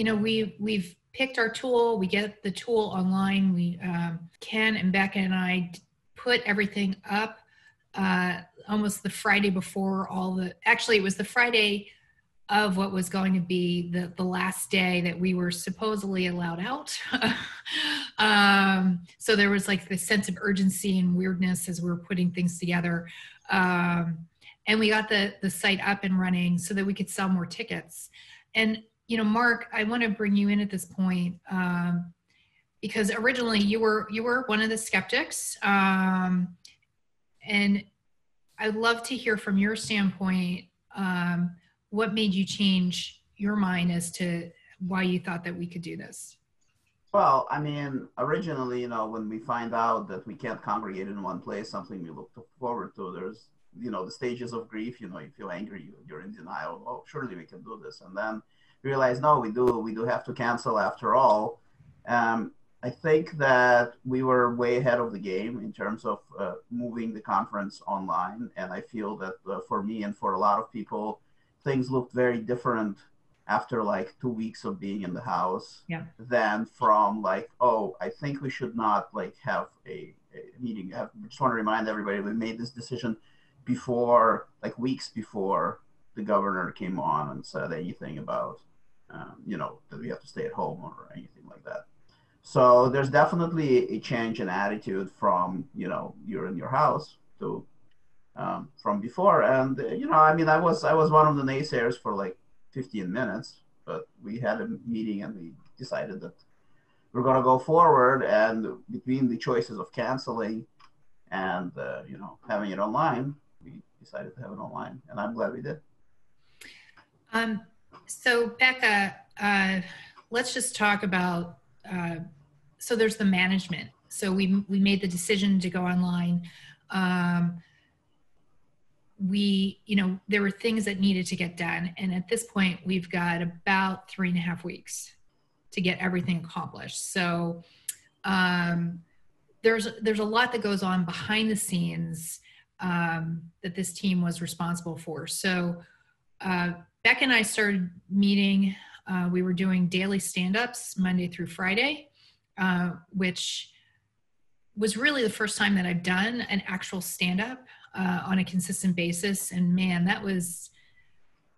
you know, we we've picked our tool. We get the tool online. We um, Ken and Becca and I put everything up uh, almost the Friday before all the. Actually, it was the Friday of what was going to be the, the last day that we were supposedly allowed out. um, so there was like this sense of urgency and weirdness as we were putting things together. Um, and we got the, the site up and running so that we could sell more tickets. And, you know, Mark, I want to bring you in at this point um, because originally you were, you were one of the skeptics. Um, and I'd love to hear from your standpoint um, what made you change your mind as to why you thought that we could do this? Well, I mean, originally, you know, when we find out that we can't congregate in one place, something we look forward to, there's, you know, the stages of grief, you know, you feel angry, you're in denial. Oh, surely we can do this. And then realize, no, we do, we do have to cancel after all. Um, I think that we were way ahead of the game in terms of uh, moving the conference online. And I feel that uh, for me and for a lot of people, things looked very different after like two weeks of being in the house yeah. than from like oh i think we should not like have a, a meeting i just want to remind everybody we made this decision before like weeks before the governor came on and said anything about um, you know that we have to stay at home or anything like that so there's definitely a change in attitude from you know you're in your house to um, from before. And uh, you know, I mean, I was I was one of the naysayers for like 15 minutes, but we had a meeting and we decided that we're going to go forward. And between the choices of canceling and uh, you know having it online, we decided to have it online, and I'm glad we did. Um, so Becca, uh, let's just talk about. Uh, so there's the management. So we we made the decision to go online. Um, we, you know, there were things that needed to get done. And at this point, we've got about three and a half weeks to get everything accomplished. So um, there's there's a lot that goes on behind the scenes um, that this team was responsible for. So uh, Beck and I started meeting. Uh, we were doing daily stand-ups Monday through Friday, uh, which was really the first time that I've done an actual stand-up uh, on a consistent basis. And man, that was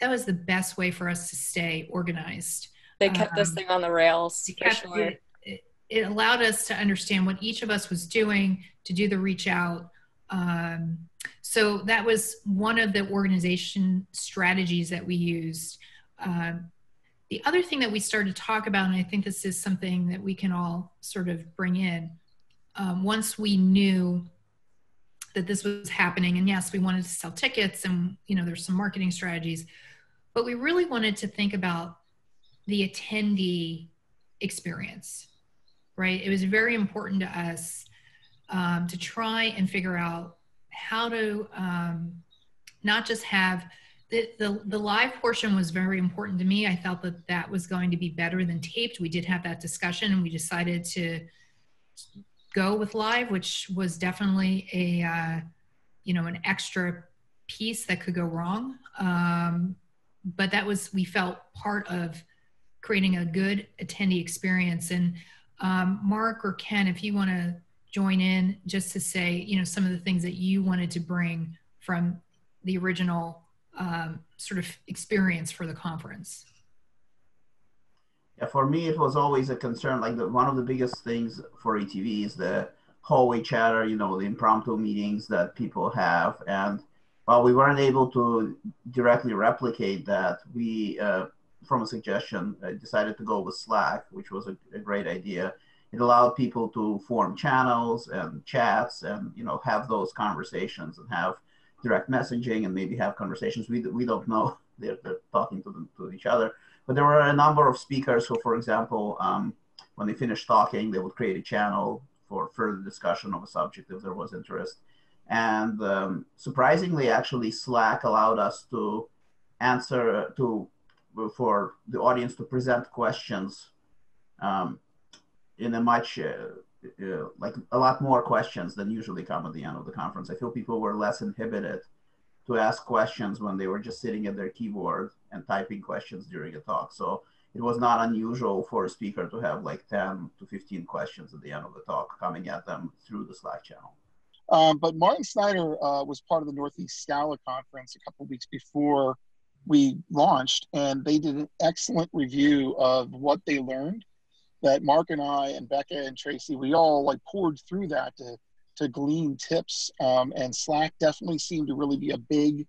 that was the best way for us to stay organized. They kept um, this thing on the rails. Sure. it, it, allowed us to understand what each of us was doing to do the reach out. Um, so that was one of the organization strategies that we used. Um, the other thing that we started to talk about, and I think this is something that we can all sort of bring in, um, once we knew that this was happening and yes we wanted to sell tickets and you know there's some marketing strategies but we really wanted to think about the attendee experience right it was very important to us um, to try and figure out how to um, not just have the, the, the live portion was very important to me i felt that that was going to be better than taped we did have that discussion and we decided to go with live, which was definitely a uh, you know an extra piece that could go wrong. Um, but that was we felt part of creating a good attendee experience. And um, Mark or Ken, if you want to join in, just to say you know some of the things that you wanted to bring from the original um, sort of experience for the conference yeah, for me, it was always a concern. Like the, one of the biggest things for ETE is the hallway chatter, you know, the impromptu meetings that people have. And while we weren't able to directly replicate that, we, uh, from a suggestion, uh, decided to go with Slack, which was a, a, great idea. It allowed people to form channels and chats and, you know, have those conversations and have direct messaging and maybe have conversations. We, we don't know. They're, they're talking to, them, to each other but there were a number of speakers who, for example, um, when they finished talking, they would create a channel for further discussion of a subject if there was interest. And um, surprisingly, actually, Slack allowed us to answer to for the audience to present questions um, in a much uh, uh, like a lot more questions than usually come at the end of the conference. I feel people were less inhibited to ask questions when they were just sitting at their keyboard and typing questions during a talk. So it was not unusual for a speaker to have like 10 to 15 questions at the end of the talk coming at them through the Slack channel. Um, but Martin Snyder uh, was part of the Northeast Scala conference a couple weeks before we launched, and they did an excellent review of what they learned. That Mark and I and Becca and Tracey, we all like poured through that to to glean tips. Um, and Slack definitely seemed to really be a big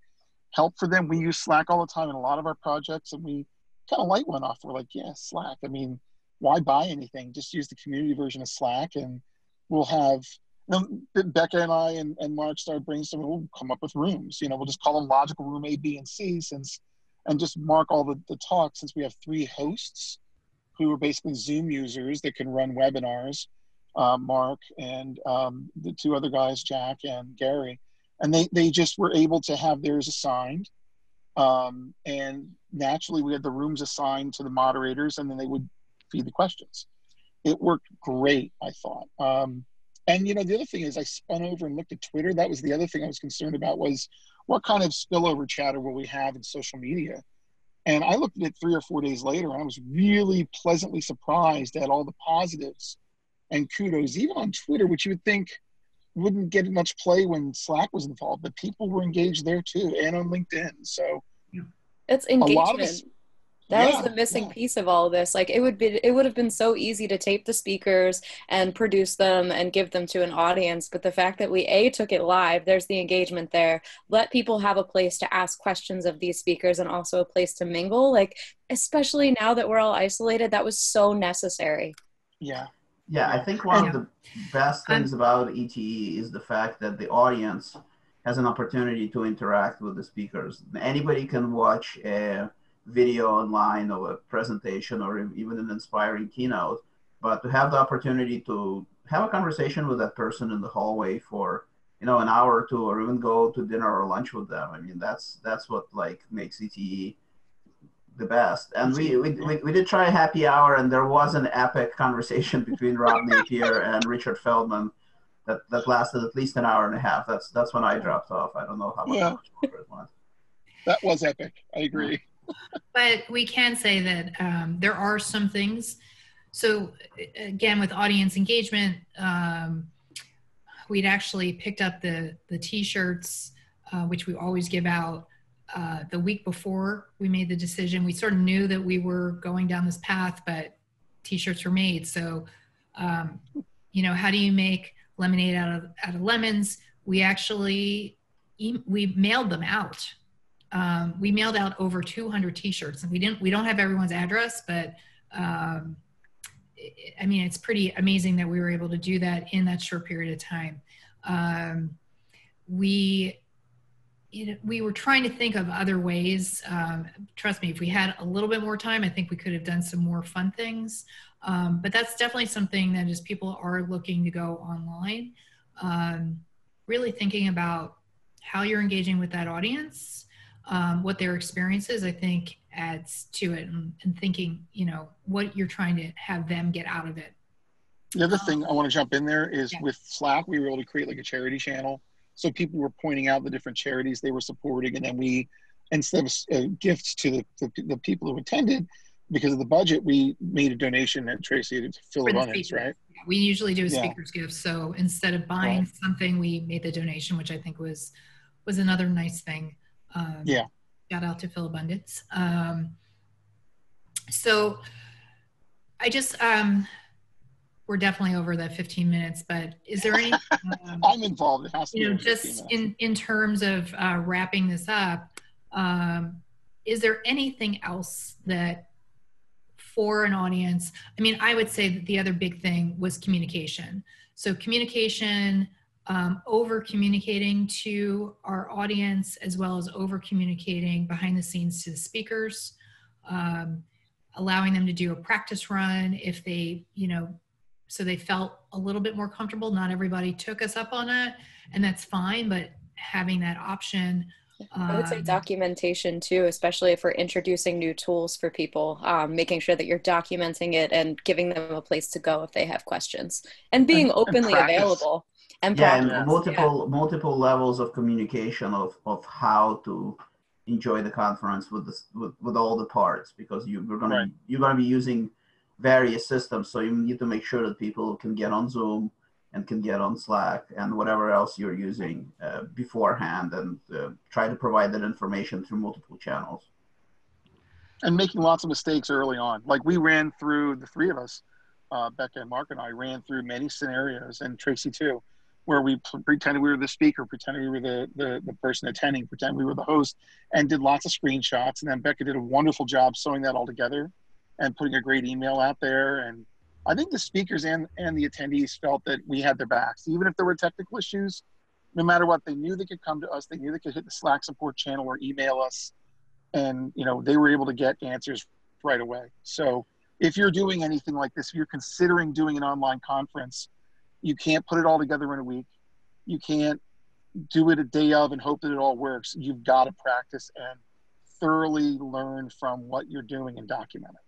help for them. We use Slack all the time in a lot of our projects, and we kind of light went off. We're like, yeah, Slack. I mean, why buy anything? Just use the community version of Slack, and we'll have. You know, Becca and I and, and Mark started brainstorming. We'll come up with rooms. You know, we'll just call them logical room A, B, and C, since and just mark all the, the talks. Since we have three hosts who are basically Zoom users that can run webinars, uh, Mark and um, the two other guys, Jack and Gary, and they they just were able to have theirs assigned um, and naturally we had the rooms assigned to the moderators and then they would feed the questions. It worked great i thought. Um, and you know the other thing is i spun over and looked at twitter. That was the other thing i was concerned about was what kind of spillover chatter will we have in social media and i looked at it three or four days later and i was really pleasantly surprised at all the positives and kudos even on twitter which you would think wouldn't get much play when Slack was involved, but people were engaged there too, and on LinkedIn. So it's engagement. That yeah, was the missing yeah. piece of all of this. Like it would be, it would have been so easy to tape the speakers and produce them and give them to an audience. But the fact that we a took it live, there's the engagement there. Let people have a place to ask questions of these speakers and also a place to mingle. Like especially now that we're all isolated, that was so necessary. Yeah, yeah, I think one of the best things about ETE is the fact that the audience has an opportunity to interact with the speakers. Anybody can watch a video online of a presentation or even an inspiring keynote, but to have the opportunity to have a conversation with that person in the hallway for you know an hour or two or even go to dinner or lunch with them i mean that's that's what like makes ete the best. And we, we, we, we, did try a happy hour, and there was an epic conversation between Rob Napier and Richard Feldman that, that lasted at least an hour and a half. That's that's when I dropped off. I don't know how much, yeah. longer it went. That was epic. I agree. But we can say that um, there are some things. So again, with audience engagement, um, we'd actually picked up the the t-shirts, uh, which we always give out uh, the week before we made the decision. We sort of knew that we were going down this path, but t-shirts were made. So, um, you know, how do you make lemonade out of out of lemons? We actually we mailed them out. Um, we mailed out over 200 t-shirts, and we didn't we don't have everyone's address, but um, I mean, it's pretty amazing that we were able to do that in that short period of time. Um, we you know, we were trying to think of other ways. Um, trust me, if we had a little bit more time, I think we could have done some more fun things. Um, but that's definitely something that as people are looking to go online, um, really thinking about how you're engaging with that audience, um, what their experience is, I think adds to it and, and, thinking, you know, what you're trying to have them get out of it. The other thing I want to jump in there is yeah. with Slack, we were able to create like a charity channel so people were pointing out the different charities they were supporting, and then we, instead of uh, gifts to the, the, the people who attended, because of the budget, we made a donation at Tracey to Philabundance, right? We usually do a speaker's yeah. gift. So instead of buying right. something, we made the donation, which I think was was another nice thing. Um, yeah. Shout out to Philabundance. Um, so I just um, we're definitely over the 15 minutes but is there any um, i'm involved it has to you know just in in terms of uh, wrapping this up um, is there anything else that for an audience i mean i would say that the other big thing was communication so communication um, over communicating to our audience as well as over communicating behind the scenes to the speakers um, allowing them to do a practice run if they you know so they felt a little bit more comfortable. Not everybody took us up on it, and that's fine. But having that option. I would say um, documentation too, especially if we're introducing new tools for people, um, making sure that you're documenting it and giving them a place to go if they have questions and being and, openly and available. And yeah, and multiple yeah. multiple levels of communication of, of how to enjoy the conference with the with, with all the parts because you, you're gonna Right. you're gonna be using various systems, so you need to make sure that people can get on Zoom and can get on Slack and whatever else you're using uh, beforehand, and uh, try to provide that information through multiple channels. and making lots of mistakes early on. Like we ran through the three of us, uh, Becca and Mark and I ran through many scenarios, and Tracey too, where we pretended we were the speaker, pretended we were the, the the person attending, pretended we were the host, and did lots of screenshots. And then Becca did a wonderful job sewing that all together and putting a great email out there. And I think the speakers and and the attendees felt that we had their backs, even if there were technical issues. No matter what, they knew they could come to us. They knew they could hit the Slack support channel or email us and you know they were able to get answers right away so if you're doing anything like this if you're considering doing an online conference you can't put it all together in a week you can't do it a day of and hope that it all works you've got to practice and thoroughly learn from what you're doing and document it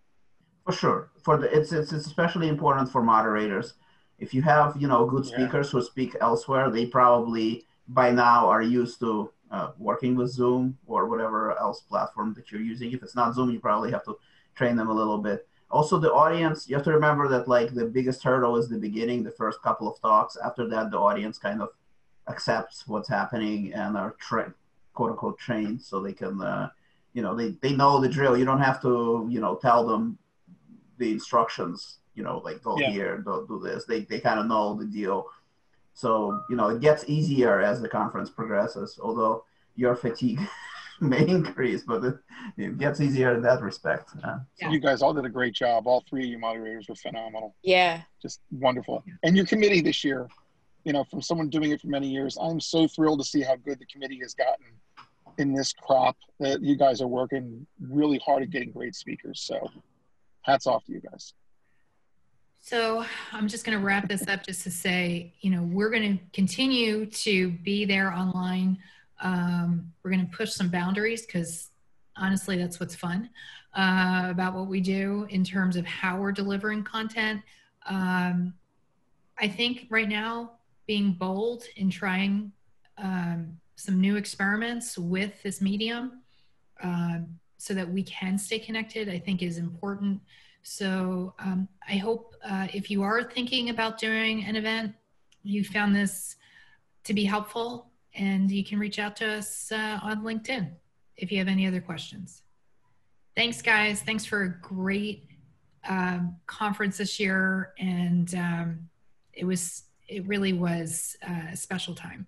For sure, for the it's it's it's especially important for moderators. If you have you know good Yeah. speakers who speak elsewhere, they probably by now are used to uh, working with Zoom or whatever else platform that you're using. If it's not Zoom, you probably have to train them a little bit. Also, the audience, you have to remember that like the biggest hurdle is the beginning, the first couple of talks. After that, the audience kind of accepts what's happening and are tra- quote unquote trained, so they can, uh, you know, they they know the drill. You don't have to, you know, tell them the instructions. You know, like go Yeah. here, don't do this. They they kind of know the deal. So you know, it gets easier as the conference progresses. Although your fatigue may increase, but it, it gets easier in that respect. Uh, Yeah. you guys all did a great job all three of you moderators were phenomenal Yeah. just wonderful. And your committee this year, you know, from someone doing it for many years, I'm so thrilled to see how good the committee has gotten in this crop. That you guys are working really hard at getting great speakers. So, hats off to you guys. So I'm just going to wrap this up just to say, you know, we're going to continue to be there online. Um, we're going to push some boundaries because honestly, that's what's fun uh, about what we do in terms of how we're delivering content. Um, I think right now, being bold in trying um, some new experiments with this medium um, so that we can stay connected, I think is important. So um, I hope uh, if you are thinking about doing an event, you found this to be helpful and you can reach out to us uh, on LinkedIn if you have any other questions. Thanks, guys. Thanks for a great um, conference this year. And um, it was, it really was uh, a special time.